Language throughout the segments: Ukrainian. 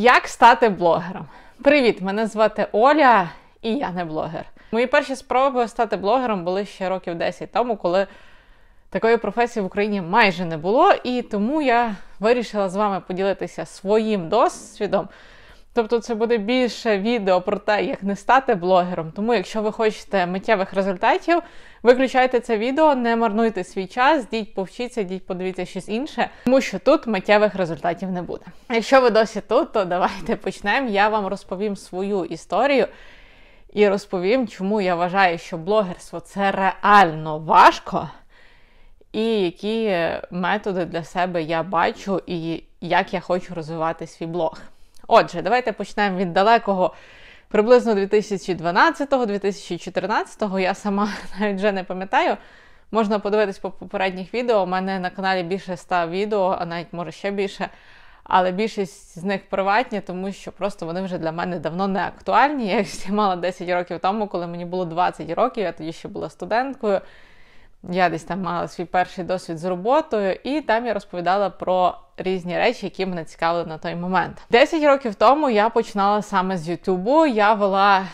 Як стати блогером? Привіт! Мене звати Оля, і я не блогер. Мої перші спроби стати блогером були ще років 10 тому, коли такої професії в Україні майже не було, і тому я вирішила з вами поділитися своїм досвідом. Тобто це буде більше відео про те, як не стати блогером. Тому, якщо ви хочете миттєвих результатів, виключайте це відео, не марнуйте свій час, йдіть повчіться, йдіть подивіться щось інше, тому що тут миттєвих результатів не буде. Якщо ви досі тут, то давайте почнемо. Я вам розповім свою історію і розповім, чому я вважаю, що блогерство це реально важко, і які методи для себе я бачу, і як я хочу розвивати свій блог. Отже, давайте почнемо від далекого приблизно 2012-2014. Я сама навіть вже не пам'ятаю. Можна подивитись по попередніх відео. У мене на каналі більше ста відео, а навіть може ще більше. Але більшість з них приватні, тому що просто вони вже для мене давно не актуальні. Я їх знімала 10 років тому, коли мені було 20 років, я тоді ще була студенткою. Я десь там мала свій перший досвід з роботою, і там я розповідала про різні речі, які мене цікавили на той момент. Десять років тому я починала саме з Ютубу. Я вела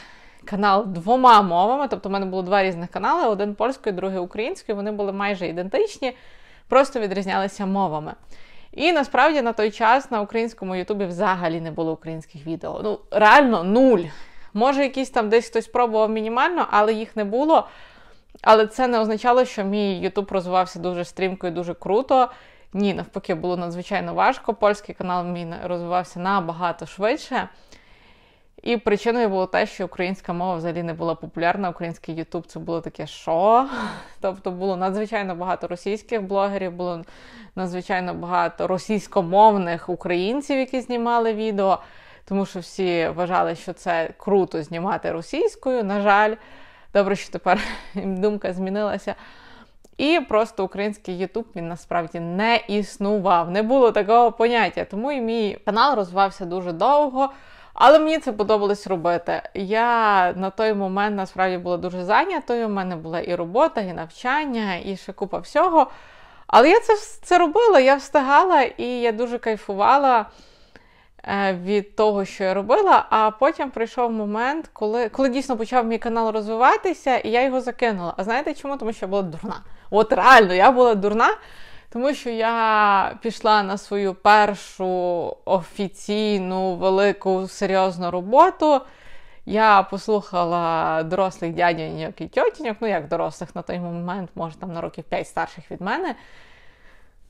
канал двома мовами, тобто в мене було два різних канали: один польською, другий українською. Вони були майже ідентичні, просто відрізнялися мовами. І насправді на той час на українському Ютубі взагалі не було українських відео. Ну, реально нуль. Може, якісь там десь хтось пробував мінімально, але їх не було. Але це не означало, що мій Ютуб розвивався дуже стрімко і дуже круто. Ні, навпаки, було надзвичайно важко. Польський канал мій розвивався набагато швидше. І причиною було те, що українська мова взагалі не була популярна. Український Ютуб це було таке що. Тобто було надзвичайно багато російських блогерів, було надзвичайно багато російськомовних українців, які знімали відео, тому що всі вважали, що це круто знімати російською. На жаль, добре, що тепер думка змінилася. І просто український Ютуб він насправді не існував, не було такого поняття. Тому і мій канал розвивався дуже довго. Але мені це подобалось робити. Я на той момент насправді була дуже зайнятою. У мене була і робота, і навчання, і ще купа всього. Але я це це робила, я встигала і я дуже кайфувала від того, що я робила. А потім прийшов момент, коли коли дійсно почав мій канал розвиватися, і я його закинула. А знаєте чому? Тому що я була дурна. От реально, я була дурна, тому що я пішла на свою першу офіційну велику серйозну роботу. Я послухала дорослих дядяньок і тьотіньок, ну як дорослих на той момент, може там на років 5 старших від мене,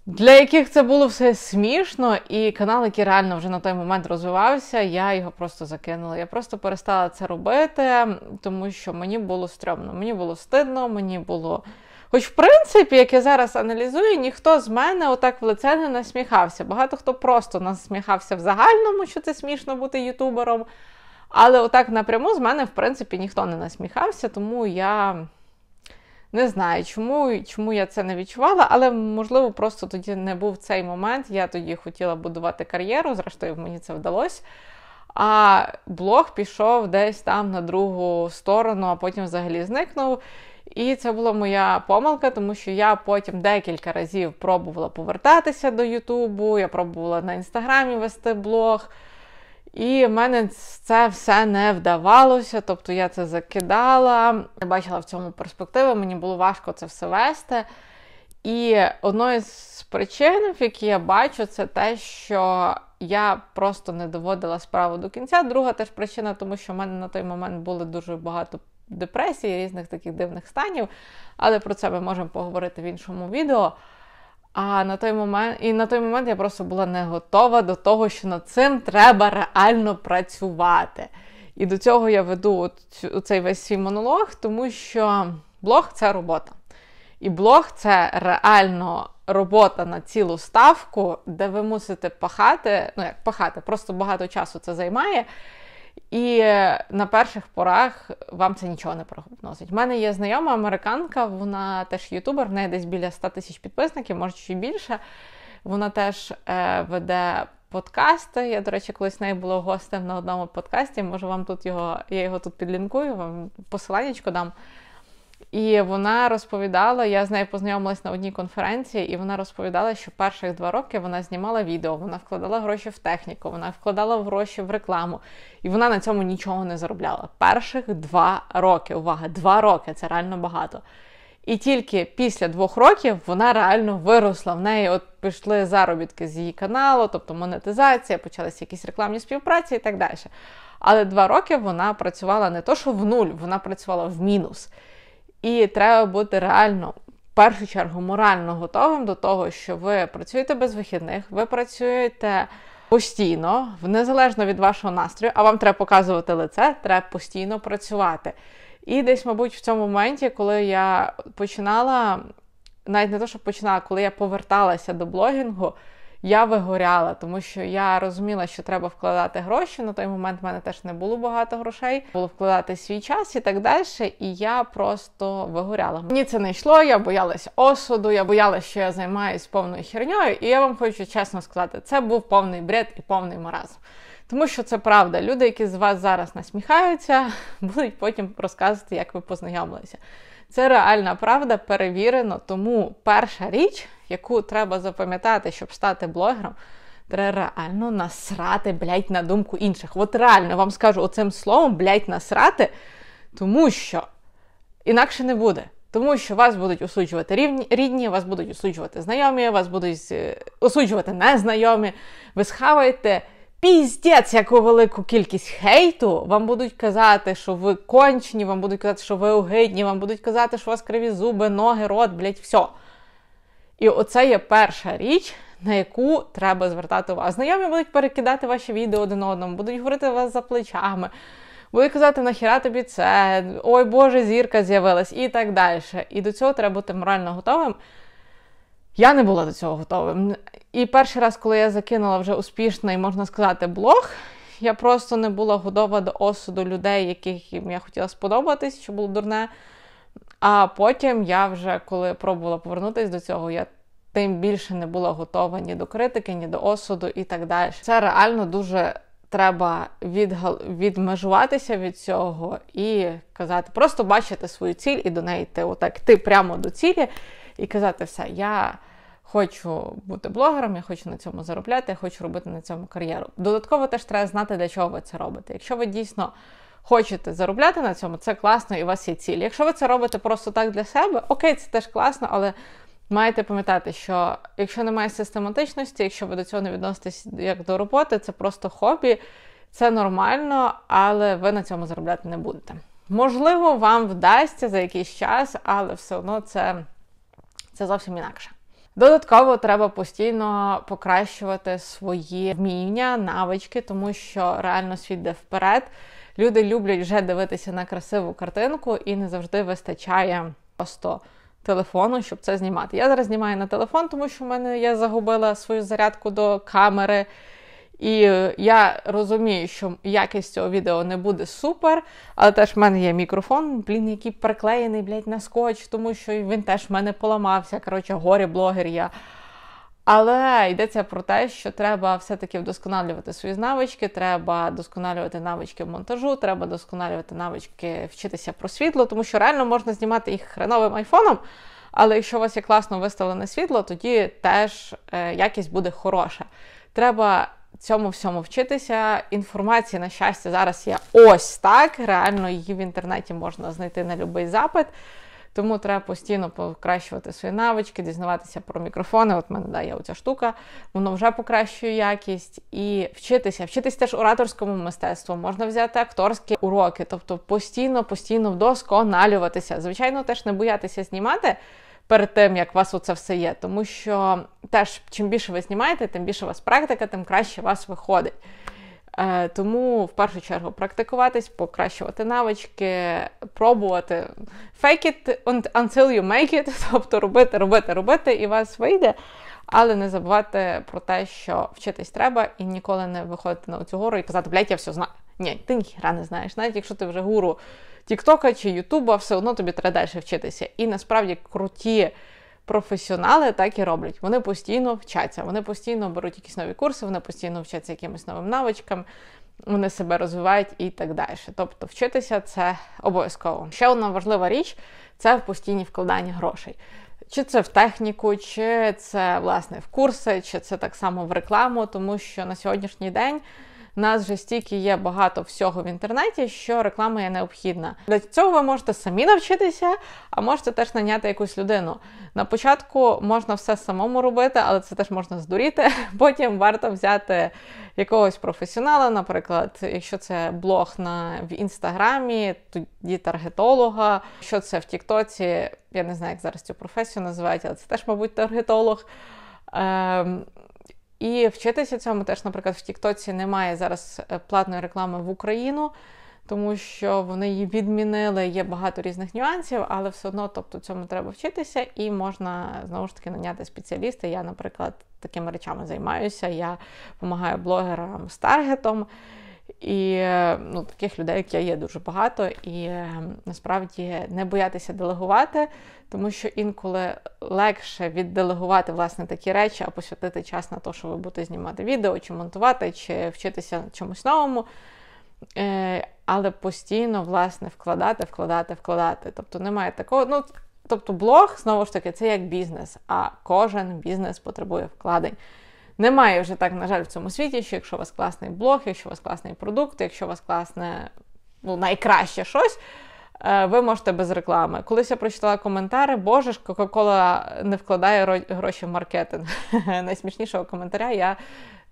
для яких це було все смішно, і канал, який реально вже на той момент розвивався, я його просто закинула. Я просто перестала це робити, тому що мені було стрьомно, мені було стидно, мені було. Хоч, в принципі, як я зараз аналізую, ніхто з мене отак в лице не насміхався. Багато хто просто насміхався в загальному, що це смішно бути ютубером. Але отак напряму з мене, в принципі, ніхто не насміхався, тому я не знаю, чому чому я це не відчувала, але, можливо, просто тоді не був цей момент. Я тоді хотіла будувати кар'єру, зрештою, мені це вдалося. А блог пішов десь там на другу сторону, а потім взагалі зникнув. І це була моя помилка, тому що я потім декілька разів пробувала повертатися до Ютубу, я пробувала на інстаграмі вести блог. І в мене це все не вдавалося, тобто я це закидала, я бачила в цьому перспективи, мені було важко це все вести. І одною з причин, які я бачу, це те, що я просто не доводила справу до кінця. Друга теж причина, тому що в мене на той момент було дуже багато депресії, різних таких дивних станів, але про це ми можемо поговорити в іншому відео. А на той момент, і на той момент я просто була не готова до того, що над цим треба реально працювати. І до цього я веду цей весь свій монолог, тому що блог це робота. І блог це реально робота на цілу ставку, де ви мусите пахати, ну як пахати, просто багато часу це займає. І на перших порах вам це нічого не прогнозить. У мене є знайома американка, вона теж ютубер, в неї десь біля 100 тисяч підписників, може ще більше. Вона теж е, веде подкасти. Я, до речі, колись неї була гостем на одному подкасті. Може, вам тут його, я його тут підлінкую, вам посиланнячко дам. І вона розповідала, я з нею познайомилась на одній конференції, і вона розповідала, що перших два роки вона знімала відео, вона вкладала гроші в техніку, вона вкладала гроші в рекламу, і вона на цьому нічого не заробляла. Перших два роки. Увага, два роки це реально багато. І тільки після двох років вона реально виросла. В неї от пішли заробітки з її каналу, тобто монетизація, почалися якісь рекламні співпраці і так далі. Але два роки вона працювала не то, що в нуль, вона працювала в мінус. І треба бути реально, в першу чергу, морально готовим до того, що ви працюєте без вихідних, ви працюєте постійно, незалежно від вашого настрою, а вам треба показувати лице, треба постійно працювати. І десь, мабуть, в цьому моменті, коли я починала, навіть не то, що починала, коли я поверталася до блогінгу, я вигоряла, тому що я розуміла, що треба вкладати гроші. На той момент в мене теж не було багато грошей, було вкладати свій час і так далі. І я просто вигоряла. Мені це не йшло, я боялася осуду, я боялася, що я займаюся повною херньою. І я вам хочу чесно сказати, це був повний бред і повний маразм. Тому що це правда. Люди, які з вас зараз насміхаються, будуть потім розказувати, як ви познайомилися. Це реальна правда, перевірено. Тому перша річ, яку треба запам'ятати, щоб стати блогером, треба реально насрати, блядь, на думку інших. От реально вам скажу оцим словом, блядь, насрати, тому що інакше не буде. Тому що вас будуть осуджувати рівні, рідні, вас будуть осуджувати знайомі, вас будуть е, осуджувати незнайомі. Ви схаваєте піздець, яку велику кількість хейту, вам будуть казати, що ви кончені, вам будуть казати, що ви огидні, вам будуть казати, що у вас криві зуби, ноги, рот, блять, все. І оце є перша річ, на яку треба звертати увагу. Знайомі будуть перекидати ваші відео один одному, будуть говорити вас за плечами, будуть казати, нахіра тобі це, ой Боже, зірка з'явилась і так далі. І до цього треба бути морально готовим. Я не була до цього готовим. І перший раз, коли я закинула вже успішний, можна сказати, блог, я просто не була готова до осуду людей, яких я хотіла сподобатись, що було дурне. А потім я вже, коли пробувала повернутися до цього, я тим більше не була готова ні до критики, ні до осуду і так далі. Це реально дуже треба відгал... відмежуватися від цього і казати, просто бачити свою ціль і до неї йти. Отак, йти прямо до цілі і казати, все, я хочу бути блогером, я хочу на цьому заробляти, я хочу робити на цьому кар'єру. Додатково теж треба знати, для чого ви це робите. Якщо ви дійсно хочете заробляти на цьому, це класно і у вас є ціль. Якщо ви це робите просто так для себе, окей, це теж класно, але маєте пам'ятати, що якщо немає систематичності, якщо ви до цього не відноситесь як до роботи, це просто хобі, це нормально, але ви на цьому заробляти не будете. Можливо, вам вдасться за якийсь час, але все одно це, це зовсім інакше. Додатково треба постійно покращувати свої вміння, навички, тому що реально світ йде вперед. Люди люблять вже дивитися на красиву картинку і не завжди вистачає просто телефону, щоб це знімати. Я зараз знімаю на телефон, тому що в мене я загубила свою зарядку до камери. І я розумію, що якість цього відео не буде супер, але теж в мене є мікрофон, блін, який приклеєний блядь, на скотч, тому що він теж в мене поламався. Коротше, горі блогер я. Але йдеться про те, що треба все-таки вдосконалювати свої навички, треба досконалювати навички монтажу, треба досконалювати навички вчитися про світло, тому що реально можна знімати їх хреновим айфоном. Але якщо у вас є класно виставлене світло, тоді теж е, якість буде хороша. Треба цьому всьому вчитися. Інформації, на щастя, зараз є ось так. Реально її в інтернеті можна знайти на будь-який запит. Тому треба постійно покращувати свої навички, дізнаватися про мікрофони. От мене да, є оця штука, воно вже покращує якість. І вчитися, вчитися теж ораторському мистецтву, можна взяти акторські уроки, тобто постійно, постійно вдосконалюватися. Звичайно, теж не боятися знімати перед тим, як у вас оце все є. Тому що теж, чим більше ви знімаєте, тим більше у вас практика, тим краще у вас виходить. Е, Тому в першу чергу практикуватись, покращувати навички, пробувати fake it until you make it, тобто робити, робити, робити, і у вас вийде. Але не забувати про те, що вчитись треба, і ніколи не виходити на цю гору і казати, блядь, я все знаю. Ні, ти ніхіра не знаєш. Навіть якщо ти вже гуру Тіктока чи Ютуба, все одно тобі треба далі вчитися. І насправді круті професіонали так і роблять. Вони постійно вчаться, вони постійно беруть якісь нові курси, вони постійно вчаться якимось новим навичкам. вони себе розвивають і так далі. Тобто, вчитися це обов'язково. Ще одна важлива річ це в постійні вкладання грошей. Чи це в техніку, чи це власне в курси, чи це так само в рекламу, тому що на сьогоднішній день нас вже стільки є багато всього в інтернеті, що реклама є необхідна. Для цього ви можете самі навчитися, а можете теж наняти якусь людину. На початку можна все самому робити, але це теж можна здуріти. Потім варто взяти якогось професіонала, наприклад, якщо це блог на в інстаграмі, тоді таргетолога. Якщо це в Тіктоці, я не знаю, як зараз цю професію називають, але це теж, мабуть, таргетолог. Ем, і вчитися цьому теж, наприклад, в Тіктоці немає зараз е, платної реклами в Україну, тому що вони її відмінили. Є багато різних нюансів, але все одно, тобто, цьому треба вчитися, і можна знову ж таки наняти спеціаліста. Я, наприклад, такими речами займаюся. Я допомагаю блогерам з таргетом. І ну, таких людей, як я є, дуже багато. І насправді не боятися делегувати, тому що інколи легше відделегувати власне такі речі, а посвятити час на те, що ви будете знімати відео, чи монтувати, чи вчитися чомусь новому. Е, але постійно, власне, вкладати, вкладати, вкладати. Тобто немає такого. ну, Тобто, блог, знову ж таки, це як бізнес, а кожен бізнес потребує вкладень. Немає вже так, на жаль, в цьому світі, що якщо у вас класний блог, якщо у вас класний продукт, якщо у вас класне, ну, найкраще щось, е, ви можете без реклами. Колись я прочитала коментари, боже ж, Кока-Кола не вкладає гроші в маркетинг. Найсмішнішого коментаря я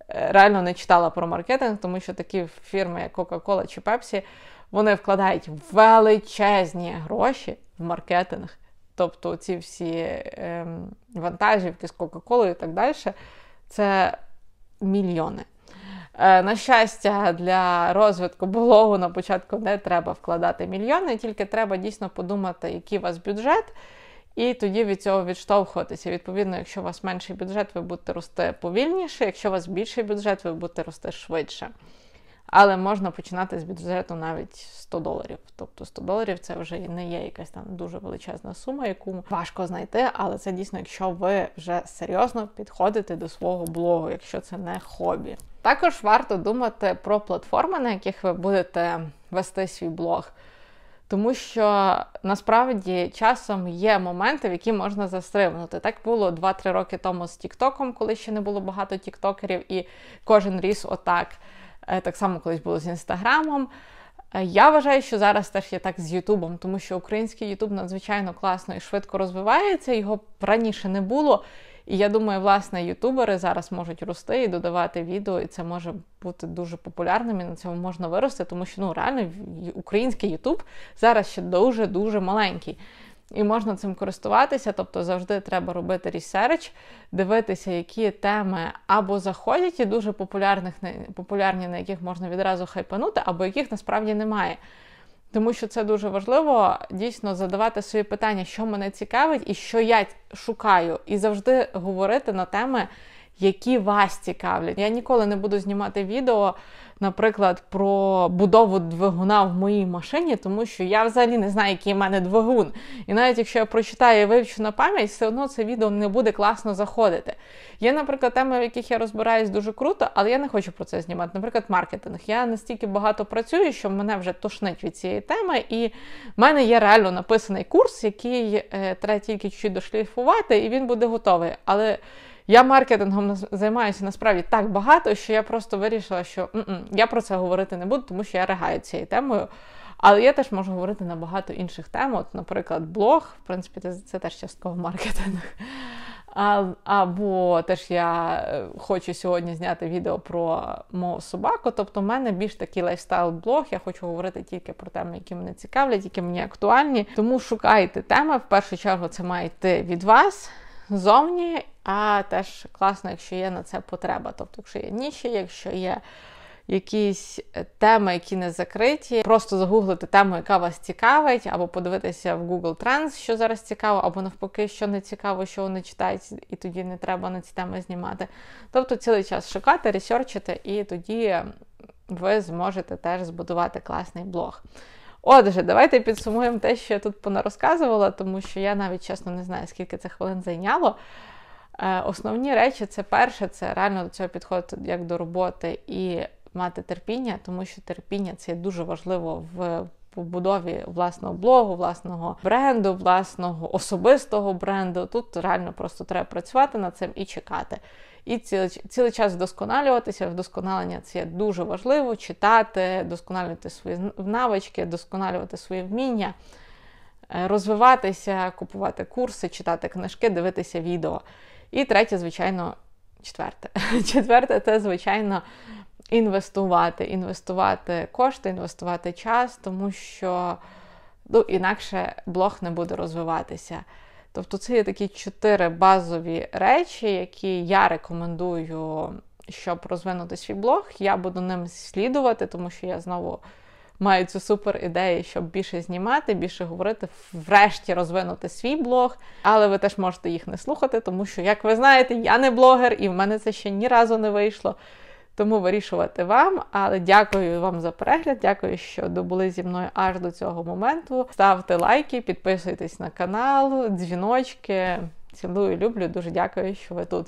е, реально не читала про маркетинг, тому що такі фірми, як Coca-Cola чи Pepsi, вони вкладають величезні гроші в маркетинг. Тобто ці всі ем, вантажівки з Кока-Колою і так далі це мільйони. Е, на щастя, для розвитку блогу на початку не треба вкладати мільйони, тільки треба дійсно подумати, який у вас бюджет, і тоді від цього відштовхуватися. Відповідно, якщо у вас менший бюджет, ви будете рости повільніше, якщо у вас більший бюджет, ви будете рости швидше. Але можна починати з бюджету навіть 100 доларів. Тобто 100 доларів це вже не є якась там дуже величезна сума, яку важко знайти. Але це дійсно, якщо ви вже серйозно підходите до свого блогу, якщо це не хобі. Також варто думати про платформи, на яких ви будете вести свій блог. Тому що насправді часом є моменти, в які можна застрибнути. Так було 2-3 роки тому з Тіктоком, коли ще не було багато тіктокерів, і кожен ріс отак. Е, так само колись було з інстаграмом. Е, я вважаю, що зараз теж є так з Ютубом, тому що український Ютуб надзвичайно класно і швидко розвивається, його раніше не було. І я думаю, власне, ютубери зараз можуть рости і додавати відео, і це може бути дуже популярним, і на цьому можна вирости, тому що ну реально український Ютуб зараз ще дуже-дуже маленький і можна цим користуватися, тобто завжди треба робити ресерч, дивитися, які теми або заходять і дуже популярних, популярні, на яких можна відразу хайпанути, або яких насправді немає. Тому що це дуже важливо дійсно задавати собі питання, що мене цікавить і що я шукаю, і завжди говорити на теми, які вас цікавлять. Я ніколи не буду знімати відео наприклад, про будову двигуна в моїй машині, тому що я взагалі не знаю, який в мене двигун. І навіть якщо я прочитаю і вивчу на пам'ять, все одно це відео не буде класно заходити. Є, наприклад, теми, в яких я розбираюсь дуже круто, але я не хочу про це знімати. Наприклад, маркетинг. Я настільки багато працюю, що мене вже тошнить від цієї теми, і в мене є реально написаний курс, який е, треба тільки чуть дошліфувати, і він буде готовий. Але я маркетингом займаюся насправді так багато, що я просто вирішила, що я про це говорити не буду, тому що я ригаю цією темою. Але я теж можу говорити на багато інших тем. От, Наприклад, блог, в принципі, це, це теж частково маркетинг. А, Або теж я е, хочу сьогодні зняти відео про мого собаку. Тобто, в мене більш такий лайфстайл-блог. Я хочу говорити тільки про теми, які мене цікавлять, які мені актуальні. Тому шукайте теми. В першу чергу це має йти від вас зовні, а теж класно, якщо є на це потреба. Тобто, якщо є ніші, якщо є якісь е, теми, які не закриті, просто загуглити тему, яка вас цікавить, або подивитися в Google Trends, що зараз цікаво, або навпаки, що не цікаво, що вони читають, і тоді не треба на ці теми знімати. Тобто цілий час шукати, ресерчити, і тоді ви зможете теж збудувати класний блог. Отже, давайте підсумуємо те, що я тут понарозказувала, тому що я навіть чесно не знаю, скільки це хвилин зайняло. Е, основні речі це перше, це реально до цього підходити як до роботи і мати терпіння, тому що терпіння це дуже важливо в побудові власного блогу, власного бренду, власного особистого бренду. Тут реально просто треба працювати над цим і чекати. І цілий, цілий час вдосконалюватися. Вдосконалення це дуже важливо читати, досконалювати свої навички, досконалювати свої вміння, е, розвиватися, купувати курси, читати книжки, дивитися відео. І третє, звичайно, четверте. Четверте це, звичайно, інвестувати, інвестувати кошти, інвестувати час, тому що ну, інакше блог не буде розвиватися. Тобто це є такі чотири базові речі, які я рекомендую, щоб розвинути свій блог. Я буду ним слідувати, тому що я знову маю цю супер ідею, щоб більше знімати, більше говорити, врешті розвинути свій блог. Але ви теж можете їх не слухати, тому що, як ви знаєте, я не блогер, і в мене це ще ні разу не вийшло. Тому вирішувати вам. Але дякую вам за перегляд. Дякую, що добули зі мною аж до цього моменту. Ставте лайки, підписуйтесь на канал, дзвіночки. Цілую, люблю. Дуже дякую, що ви тут.